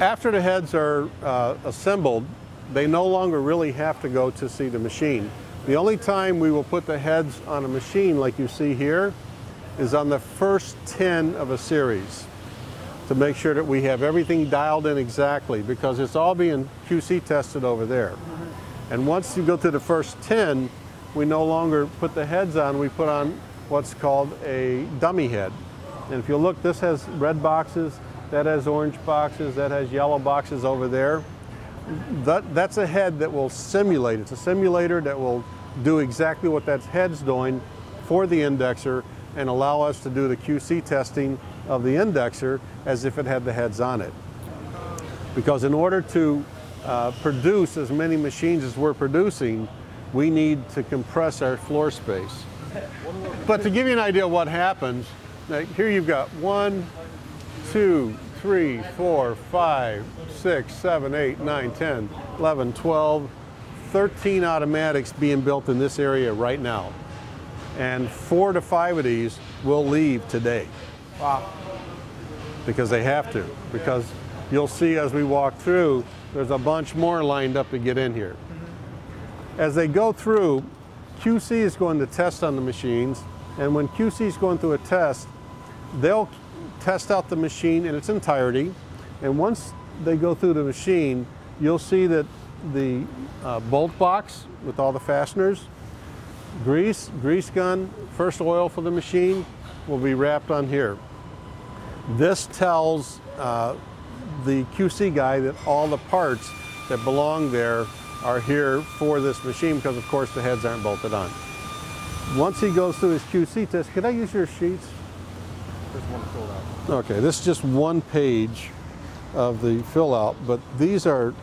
After the heads are uh, assembled, they no longer really have to go to see the machine. The only time we will put the heads on a machine like you see here is on the first 10 of a series to make sure that we have everything dialed in exactly because it's all being QC tested over there. And once you go to the first 10, we no longer put the heads on, we put on what's called a dummy head. And if you look, this has red boxes, that has orange boxes, that has yellow boxes over there. That, that's a head that will simulate. It's a simulator that will do exactly what that head's doing for the indexer and allow us to do the QC testing of the indexer as if it had the heads on it. Because in order to uh, produce as many machines as we're producing, we need to compress our floor space. But to give you an idea of what happens, here you've got one, two, three, four, five, six, seven, eight, nine, 10, 11, 12, 13 automatics being built in this area right now. And four to five of these will leave today. Wow. Because they have to. Because you'll see as we walk through, there's a bunch more lined up to get in here. As they go through, QC is going to test on the machines, and when QC is going through a test, they'll test out the machine in its entirety, and once they go through the machine, you'll see that the uh, bolt box with all the fasteners, grease, grease gun, first oil for the machine will be wrapped on here. This tells uh, the QC guy that all the parts that belong there are here for this machine because of course the heads aren't bolted on. Once he goes through his QC test, can I use your sheets? There's one filled out. Okay, this is just one page of the fill out, but these are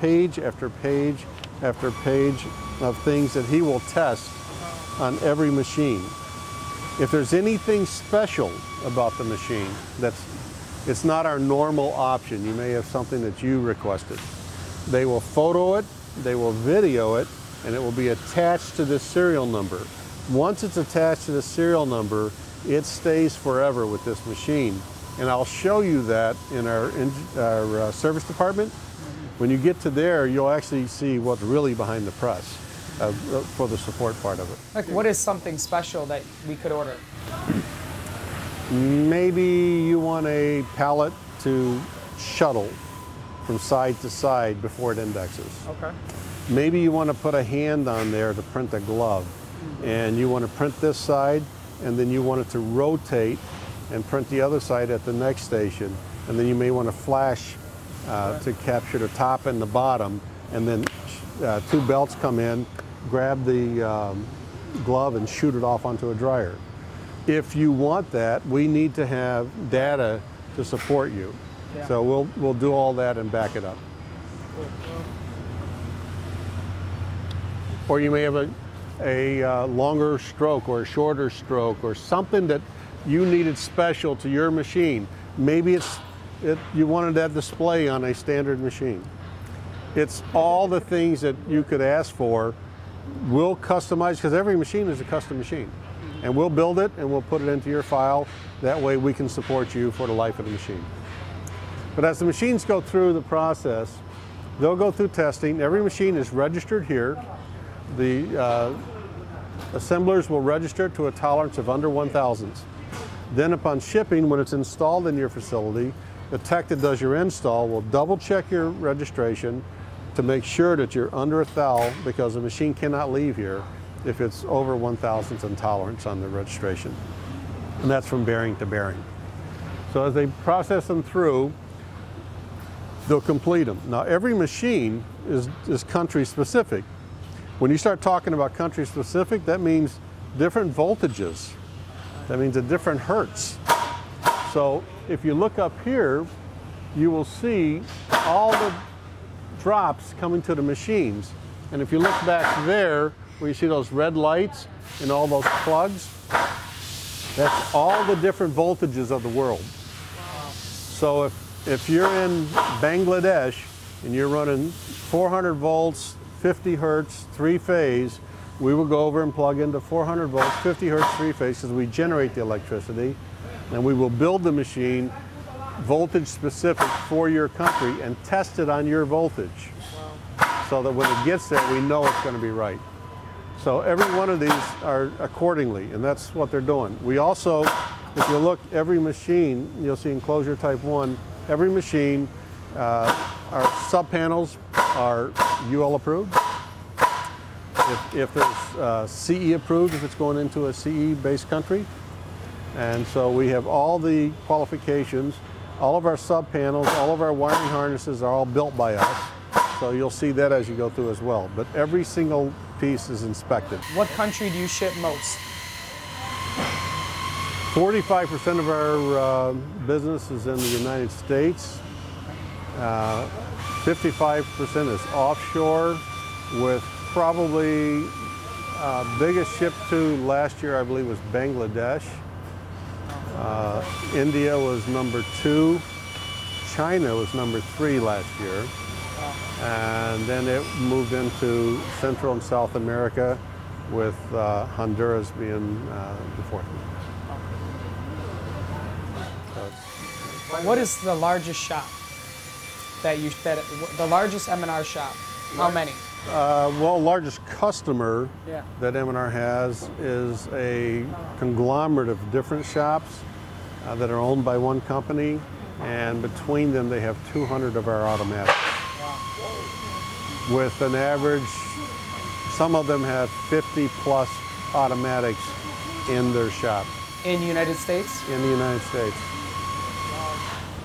page after page after page of things that he will test on every machine. If there's anything special about the machine that's it's not our normal option. You may have something that you requested. They will photo it, they will video it, and it will be attached to this serial number. Once it's attached to the serial number, it stays forever with this machine. And I'll show you that in our, in, our uh, service department. When you get to there, you'll actually see what's really behind the press uh, for the support part of it. Like, what is something special that we could order? Maybe you want a pallet to shuttle from side to side before it indexes. Okay. Maybe you want to put a hand on there to print a glove. And you want to print this side, and then you want it to rotate and print the other side at the next station. And then you may want to flash uh, to capture the top and the bottom. And then uh, two belts come in, grab the um, glove and shoot it off onto a dryer. If you want that, we need to have data to support you. Yeah. So we'll, we'll do all that and back it up. Or you may have a, a uh, longer stroke or a shorter stroke or something that you needed special to your machine. Maybe it's it, you wanted that display on a standard machine. It's all the things that you could ask for. We'll customize because every machine is a custom machine and we'll build it and we'll put it into your file. That way we can support you for the life of the machine. But as the machines go through the process, they'll go through testing. Every machine is registered here. The uh, assemblers will register to a tolerance of under 1 thousandths. Then upon shipping, when it's installed in your facility, the tech that does your install will double check your registration to make sure that you're under a thou because the machine cannot leave here if it's over 1 thousandth in tolerance on the registration. And that's from bearing to bearing. So as they process them through, they'll complete them. Now every machine is, is country specific. When you start talking about country specific, that means different voltages. That means a different hertz. So if you look up here, you will see all the drops coming to the machines. And if you look back there, where you see those red lights and all those plugs, that's all the different voltages of the world. So if, if you're in Bangladesh and you're running 400 volts, 50 hertz, three phase, we will go over and plug into 400 volts, 50 hertz, three phase, we generate the electricity, and we will build the machine voltage specific for your country and test it on your voltage. So that when it gets there, we know it's going to be right. So every one of these are accordingly, and that's what they're doing. We also, if you look, every machine, you'll see enclosure type one, every machine, uh, our sub panels are UL approved. If, if there's uh, CE approved, if it's going into a CE based country. And so we have all the qualifications. All of our sub panels, all of our wiring harnesses are all built by us. So you'll see that as you go through as well. But every single piece is inspected. What country do you ship most? 45% of our uh, business is in the United States. Uh, 55% is offshore, with probably uh, biggest ship to last year, I believe, was Bangladesh. Uh, India was number two. China was number three last year. And then it moved into Central and South America, with uh, Honduras being uh, the fourth one. What is the largest shop that you that the largest M&R shop? How many? Uh, well, largest customer Yeah. that M&R has is a conglomerate of different shops uh, that are owned by one company, and between them they have 200 of our automatics. With an average, some of them have 50 plus automatics in their shop In the United States? in the United States.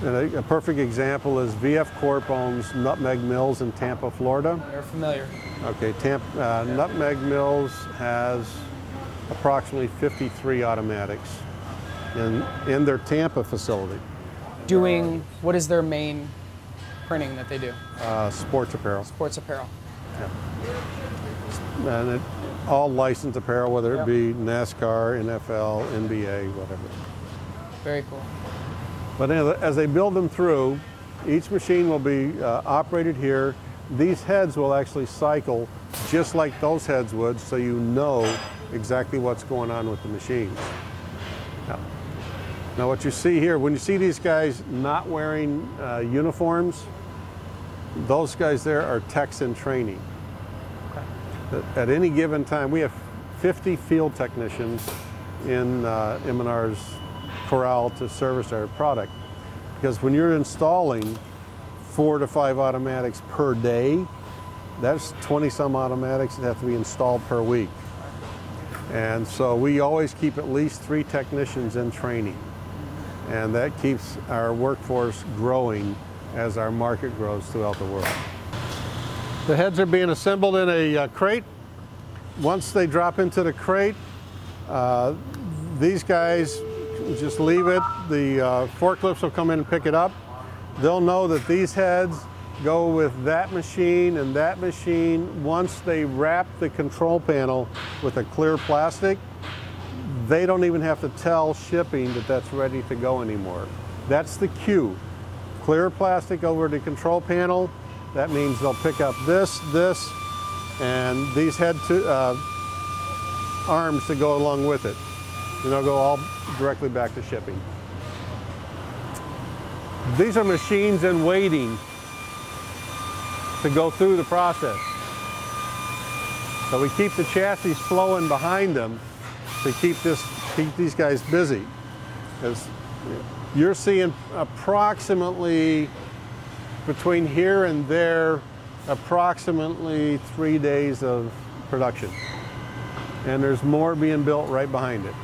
And a, a perfect example is VF Corp owns Nutmeg Mills in Tampa, Florida. You're familiar. Okay, Tamp, uh, Nutmeg Mills has approximately 53 automatics in, in their Tampa facility, Doing what is their main printing that they do? uh, sports apparel. Sports apparel. Yeah. And it, all licensed apparel, whether it Yep. be NASCAR, NFL, NBA, whatever. Very cool. But as- they build them through, each machine will be uh, operated here. These heads will actually cycle just like those heads would, so you know exactly what's going on with the machines. Now, now what you see here, when you see these guys not wearing uh, uniforms, those guys there are techs in training. Okay. At- At any given time, we have 50 field technicians in uh, M&R's corral to service our product. Because when you're installing four to five automatics per day, that's 20 some automatics that have to be installed per week. And so we always keep at least three technicians in training. And that keeps our workforce growing as our market grows throughout the world. The heads are being assembled in a uh, crate. Once they drop into the crate, uh, these guys just leave it. The uh, forklifts will come in and pick it up. They'll know that these heads go with that machine and that machine. Once they wrap the control panel with a clear plastic, they don't even have to tell shipping that that's ready to go anymore. That's the cue. Clear plastic over the control panel. That means they'll pick up this, this, and these head to, uh, arms to go along with it. And they'll go all directly back to shipping. These are machines in waiting to go through the process. So we keep the chassis flowing behind them to keep this keep these guys busy. Because you're seeing approximately between here and there, approximately three days of production. And there's more being built right behind it.